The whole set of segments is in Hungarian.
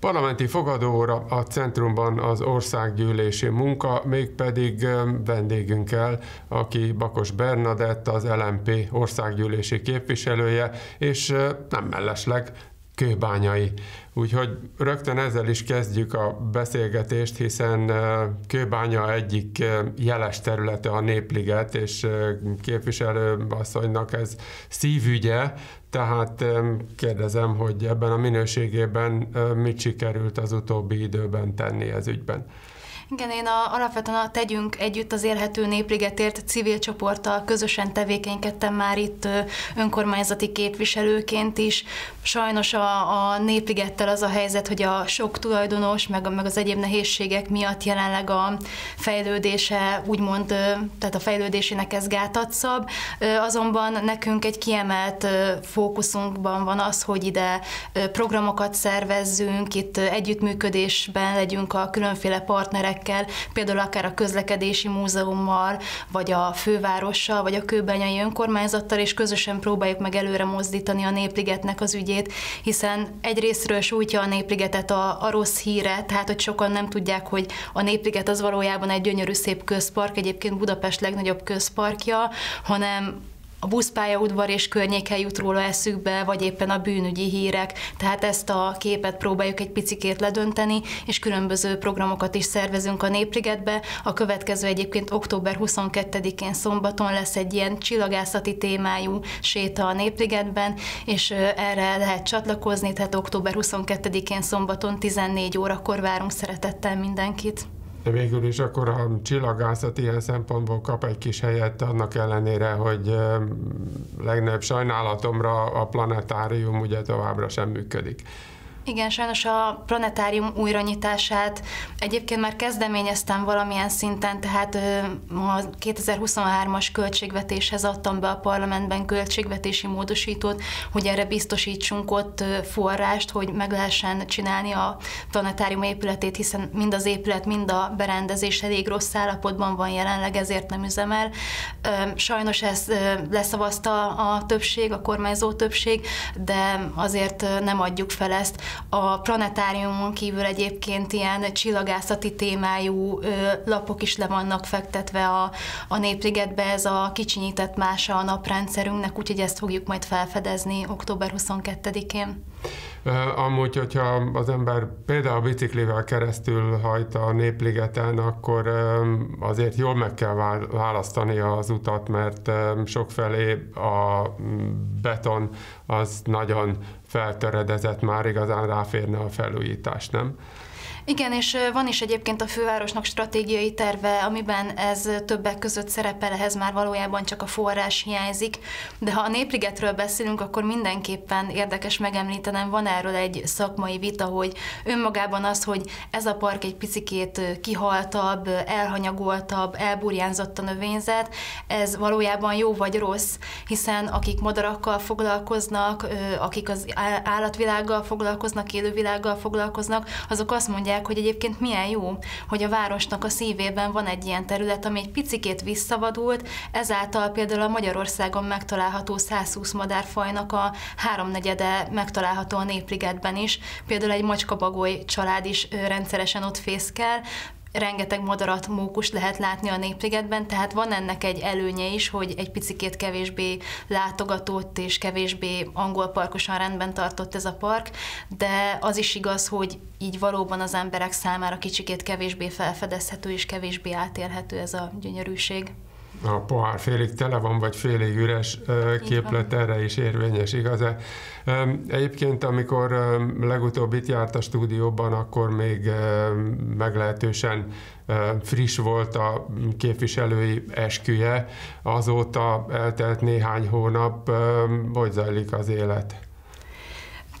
Parlamenti fogadóra a centrumban az országgyűlési munka, mégpedig vendégünkkel, aki Bakos Bernadett, az LMP országgyűlési képviselője, és nem mellesleg kőbányai. Úgyhogy rögtön ezzel is kezdjük a beszélgetést, hiszen Kőbánya egyik jeles területe a Népliget, és képviselő asszonynak ez szívügye, tehát kérdezem, hogy ebben a minőségében mit sikerült az utóbbi időben tenni ez ügyben. Igen, én a, alapvetően a Tegyünk Együtt az Élhető Népligetért civil csoporttal közösen tevékenykedtem már itt önkormányzati képviselőként is. Sajnos a, a Népligettel az a helyzet, hogy a sok tulajdonos, meg, meg az egyéb nehézségek miatt jelenleg a fejlődése úgymond, tehát a fejlődésének ez gátat szab. Azonban nekünk egy kiemelt fókuszunkban van az, hogy ide programokat szervezzünk, itt együttműködésben legyünk a különféle partnerek partnerekkel, például akár a közlekedési múzeummal, vagy a fővárossal, vagy a kőbányai önkormányzattal, és közösen próbáljuk meg előre mozdítani a Népligetnek az ügyét, hiszen egyrésztről sújtja a Népligetet a, a rossz híre, tehát hogy sokan nem tudják, hogy a Népliget az valójában egy gyönyörű szép közpark, egyébként Budapest legnagyobb közparkja, hanem a buszpályaudvar és környéken jut róla eszükbe, vagy éppen a bűnügyi hírek. Tehát ezt a képet próbáljuk egy picikét ledönteni, és különböző programokat is szervezünk a Népligetbe. A következő egyébként október 22-én szombaton lesz egy ilyen csillagászati témájú séta a Népligetben, és erre lehet csatlakozni, tehát október 22-én szombaton 14 órakor várunk szeretettel mindenkit de végül is akkor a csillagászat ilyen szempontból kap egy kis helyet, annak ellenére, hogy legnagyobb sajnálatomra a planetárium ugye továbbra sem működik. Igen, sajnos a planetárium újranyitását egyébként már kezdeményeztem valamilyen szinten, tehát a 2023-as költségvetéshez adtam be a parlamentben költségvetési módosítót, hogy erre biztosítsunk ott forrást, hogy meg lehessen csinálni a planetárium épületét, hiszen mind az épület, mind a berendezés elég rossz állapotban van jelenleg, ezért nem üzemel. Sajnos ezt leszavazta a többség, a kormányzó többség, de azért nem adjuk fel ezt. A planetáriumon kívül egyébként ilyen csillagászati témájú lapok is le vannak fektetve a, a Népligetbe, ez a kicsinyített mása a naprendszerünknek, úgyhogy ezt fogjuk majd felfedezni október 22-én. Amúgy, hogyha az ember például biciklivel keresztül hajt a Népligeten, akkor azért jól meg kell választani az utat, mert sokfelé a beton az nagyon feltöredezett, már igazán ráférne a felújítás, nem? Igen, és van is egyébként a fővárosnak stratégiai terve, amiben ez többek között szerepel, ehhez már valójában csak a forrás hiányzik, de ha a Népligetről beszélünk, akkor mindenképpen érdekes megemlítenem, van erről egy szakmai vita, hogy önmagában az, hogy ez a park egy picikét kihaltabb, elhanyagoltabb, elburjánzott a növényzet, ez valójában jó vagy rossz, hiszen akik madarakkal foglalkoznak, akik az állatvilággal foglalkoznak, élővilággal foglalkoznak, azok azt mondják, mondják, hogy egyébként milyen jó, hogy a városnak a szívében van egy ilyen terület, ami egy picikét visszavadult, ezáltal például a Magyarországon megtalálható 120 madárfajnak a háromnegyede megtalálható a Népligetben is. Például egy macskabagoly család is rendszeresen ott fészkel, rengeteg madarat, mókus lehet látni a Népligetben, tehát van ennek egy előnye is, hogy egy picikét kevésbé látogatott és kevésbé angol parkosan rendben tartott ez a park, de az is igaz, hogy így valóban az emberek számára kicsikét kevésbé felfedezhető és kevésbé átélhető ez a gyönyörűség a pohár félig tele van, vagy félig üres képlet erre is érvényes, igaz-e? Egyébként, amikor legutóbb itt járt a stúdióban, akkor még meglehetősen friss volt a képviselői esküje, azóta eltelt néhány hónap, hogy zajlik az élet?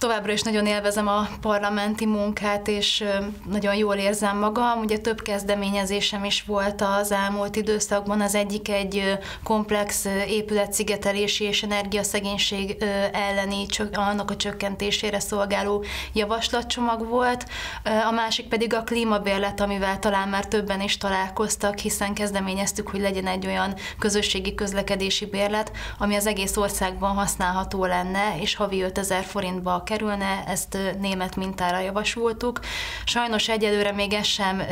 Továbbra is nagyon élvezem a parlamenti munkát, és nagyon jól érzem magam. Ugye több kezdeményezésem is volt az elmúlt időszakban. Az egyik egy komplex épületszigetelési és energiaszegénység elleni, annak a csökkentésére szolgáló javaslatcsomag volt. A másik pedig a klímabérlet, amivel talán már többen is találkoztak, hiszen kezdeményeztük, hogy legyen egy olyan közösségi közlekedési bérlet, ami az egész országban használható lenne, és havi 5000 forintba kerülne, ezt német mintára javasoltuk. Sajnos egyelőre még ez sem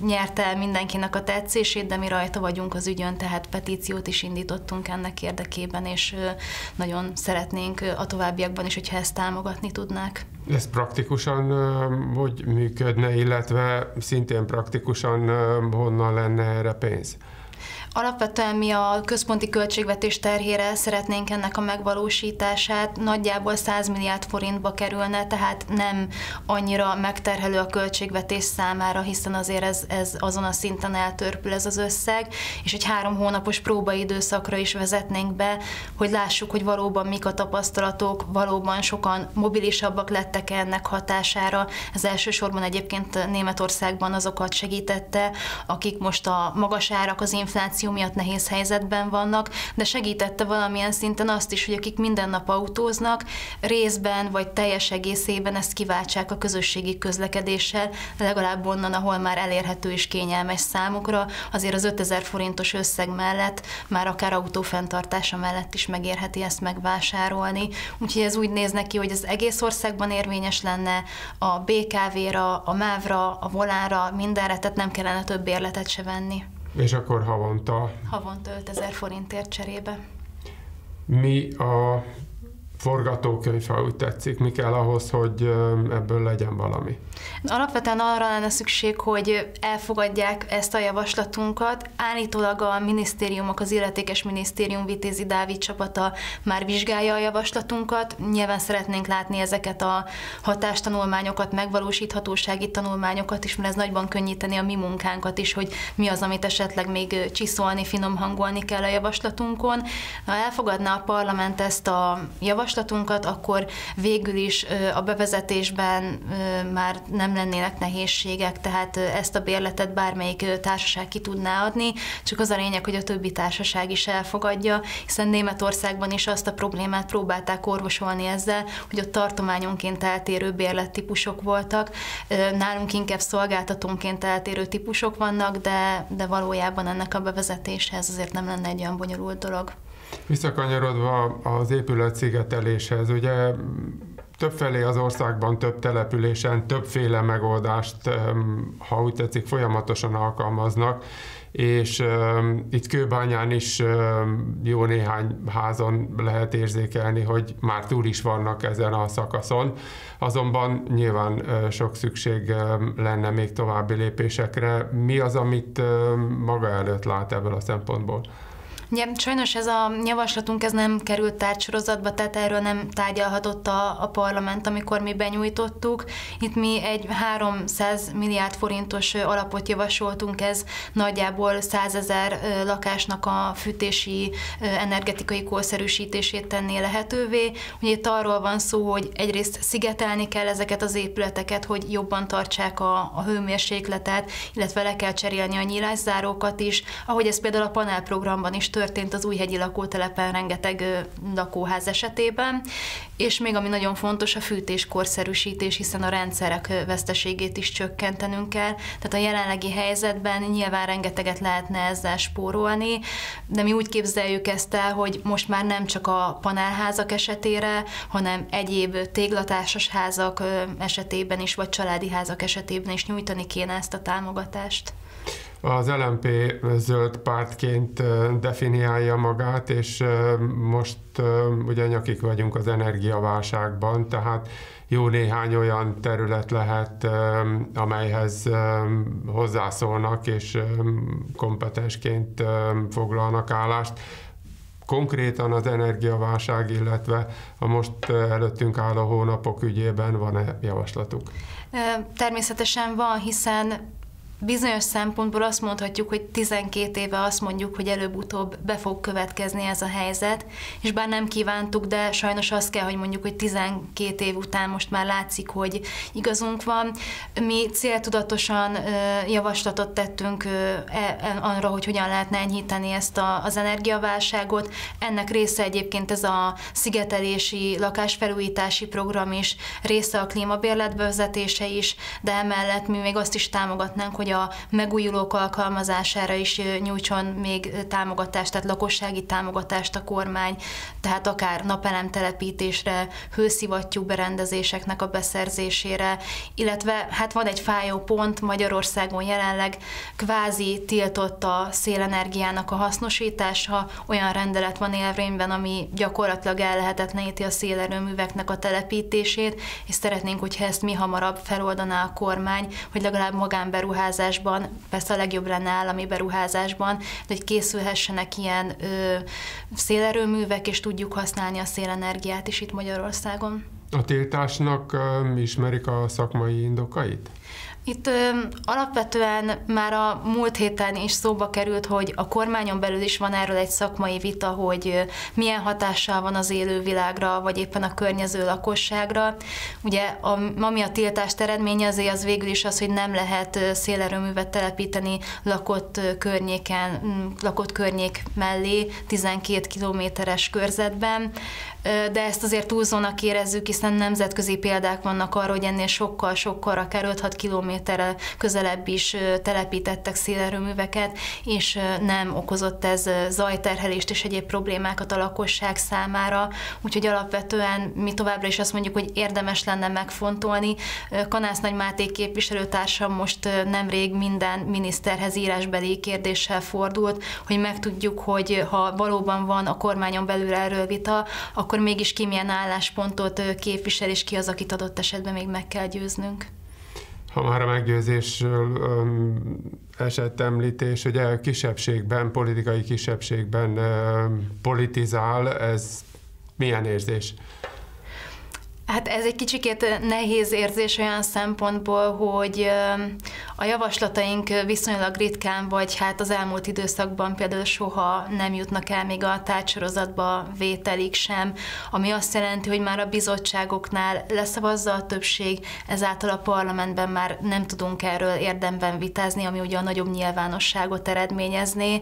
nyerte el mindenkinek a tetszését, de mi rajta vagyunk az ügyön, tehát petíciót is indítottunk ennek érdekében, és nagyon szeretnénk a továbbiakban is, hogyha ezt támogatni tudnák. Ez praktikusan hogy működne, illetve szintén praktikusan honnan lenne erre pénz? Alapvetően mi a központi költségvetés terhére szeretnénk ennek a megvalósítását. Nagyjából 100 milliárd forintba kerülne, tehát nem annyira megterhelő a költségvetés számára, hiszen azért ez, ez azon a szinten eltörpül ez az összeg, és egy három hónapos próbaidőszakra is vezetnénk be, hogy lássuk, hogy valóban mik a tapasztalatok, valóban sokan mobilisabbak lettek ennek hatására. Ez elsősorban egyébként Németországban azokat segítette, akik most a magas árak, az infláció infláció miatt nehéz helyzetben vannak, de segítette valamilyen szinten azt is, hogy akik minden nap autóznak, részben vagy teljes egészében ezt kiváltsák a közösségi közlekedéssel, legalább onnan, ahol már elérhető és kényelmes számukra, azért az 5000 forintos összeg mellett, már akár autó fenntartása mellett is megérheti ezt megvásárolni. Úgyhogy ez úgy néz neki, hogy az egész országban érvényes lenne a BKV-ra, a MÁV-ra, a volánra, mindenre, tehát nem kellene több érletet se venni. És akkor havonta? Havonta 5000 forintért cserébe. Mi a forgatókönyv, ha úgy tetszik, mi kell ahhoz, hogy ebből legyen valami? Alapvetően arra lenne szükség, hogy elfogadják ezt a javaslatunkat. Állítólag a minisztériumok, az illetékes minisztérium Vitézi Dávid csapata már vizsgálja a javaslatunkat. Nyilván szeretnénk látni ezeket a hatástanulmányokat, megvalósíthatósági tanulmányokat is, mert ez nagyban könnyíteni a mi munkánkat is, hogy mi az, amit esetleg még csiszolni, finom hangolni kell a javaslatunkon. Ha elfogadná a parlament ezt a javaslatunkat, akkor végül is a bevezetésben már nem lennének nehézségek, tehát ezt a bérletet bármelyik társaság ki tudná adni, csak az a lényeg, hogy a többi társaság is elfogadja, hiszen Németországban is azt a problémát próbálták orvosolni ezzel, hogy ott tartományonként eltérő bérlettípusok voltak, nálunk inkább szolgáltatónként eltérő típusok vannak, de, de valójában ennek a bevezetéshez azért nem lenne egy olyan bonyolult dolog. Visszakanyarodva az épület szigeteléshez, ugye többfelé az országban, több településen többféle megoldást, ha úgy tetszik, folyamatosan alkalmaznak, és itt Kőbányán is jó néhány házon lehet érzékelni, hogy már túl is vannak ezen a szakaszon, azonban nyilván sok szükség lenne még további lépésekre. Mi az, amit maga előtt lát ebből a szempontból? Ugye, sajnos ez a javaslatunk ez nem került tárgysorozatba, tehát erről nem tárgyalhatott a, a parlament, amikor mi benyújtottuk. Itt mi egy 300 milliárd forintos alapot javasoltunk, ez nagyjából 100 ezer lakásnak a fűtési energetikai korszerűsítését tenné lehetővé. Ugye itt arról van szó, hogy egyrészt szigetelni kell ezeket az épületeket, hogy jobban tartsák a, a hőmérsékletet, illetve le kell cserélni a nyílászárókat is, ahogy ez például a panelprogramban is történt az újhegyi lakótelepen rengeteg lakóház esetében, és még ami nagyon fontos, a fűtés korszerűsítés, hiszen a rendszerek veszteségét is csökkentenünk kell. Tehát a jelenlegi helyzetben nyilván rengeteget lehetne ezzel spórolni, de mi úgy képzeljük ezt el, hogy most már nem csak a panelházak esetére, hanem egyéb téglatásos házak esetében is, vagy családi házak esetében is nyújtani kéne ezt a támogatást. Az LMP zöld pártként definiálja magát, és most ugye nyakik vagyunk az energiaválságban, tehát jó néhány olyan terület lehet, amelyhez hozzászólnak és kompetensként foglalnak állást. Konkrétan az energiaválság, illetve a most előttünk álló hónapok ügyében van-e javaslatuk? Természetesen van, hiszen bizonyos szempontból azt mondhatjuk, hogy 12 éve azt mondjuk, hogy előbb-utóbb be fog következni ez a helyzet, és bár nem kívántuk, de sajnos azt kell, hogy mondjuk, hogy 12 év után most már látszik, hogy igazunk van. Mi céltudatosan javaslatot tettünk e, arra, hogy hogyan lehetne enyhíteni ezt a, az energiaválságot. Ennek része egyébként ez a szigetelési, lakásfelújítási program is, része a klímabérlet bevezetése is, de emellett mi még azt is támogatnánk, hogy hogy a megújulók alkalmazására is nyújtson még támogatást, tehát lakossági támogatást a kormány, tehát akár napelem telepítésre, hőszivattyú berendezéseknek a beszerzésére, illetve hát van egy fájó pont Magyarországon jelenleg kvázi tiltott a szélenergiának a hasznosítása, olyan rendelet van élvényben, ami gyakorlatilag ellehetetleníti a szélerőműveknek a telepítését, és szeretnénk, hogyha ezt mi hamarabb feloldaná a kormány, hogy legalább magánberuházásban, persze a legjobb lenne állami beruházásban, de hogy készülhessenek ilyen ö, szélerőművek, és tudjuk használni a szélenergiát is itt Magyarországon. A tiltásnak ismerik a szakmai indokait? Itt ö, alapvetően már a múlt héten is szóba került, hogy a kormányon belül is van erről egy szakmai vita, hogy milyen hatással van az élővilágra, vagy éppen a környező lakosságra. Ugye, a, ami a tiltást eredményezi, az végül is az, hogy nem lehet szélerőművet telepíteni lakott környéken, lakott környék mellé, 12 kilométeres körzetben de ezt azért túlzónak érezzük, hiszen nemzetközi példák vannak arra, hogy ennél sokkal-sokkal, akár 5-6 kilométerrel közelebb is telepítettek szélerőműveket, és nem okozott ez zajterhelést és egyéb problémákat a lakosság számára, úgyhogy alapvetően mi továbbra is azt mondjuk, hogy érdemes lenne megfontolni. Kanász Nagy Máté képviselőtársam most nemrég minden miniszterhez írásbeli kérdéssel fordult, hogy megtudjuk, hogy ha valóban van a kormányon belül erről vita, akkor mégis ki milyen álláspontot képvisel, és ki az, akit adott esetben még meg kell győznünk. Ha már a meggyőzésről um, esett említés, a kisebbségben, politikai kisebbségben politizál, ez milyen érzés? Hát ez egy kicsikét nehéz érzés olyan szempontból, hogy a javaslataink viszonylag ritkán, vagy hát az elmúlt időszakban például soha nem jutnak el még a tárgysorozatba vételig sem, ami azt jelenti, hogy már a bizottságoknál leszavazza a többség, ezáltal a parlamentben már nem tudunk erről érdemben vitázni, ami ugye a nagyobb nyilvánosságot eredményezné.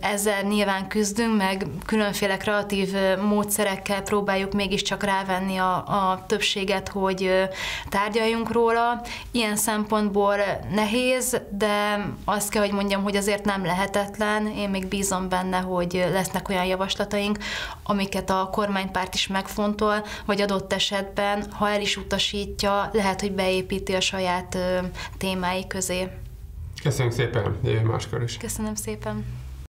Ezzel nyilván küzdünk, meg különféle kreatív módszerekkel próbáljuk mégiscsak rávenni a, a többséget, hogy tárgyaljunk róla. Ilyen szempontból nehéz, de azt kell, hogy mondjam, hogy azért nem lehetetlen. Én még bízom benne, hogy lesznek olyan javaslataink, amiket a kormánypárt is megfontol, vagy adott esetben, ha el is utasítja, lehet, hogy beépíti a saját témái közé. Köszönöm szépen, máskor is. Köszönöm szépen.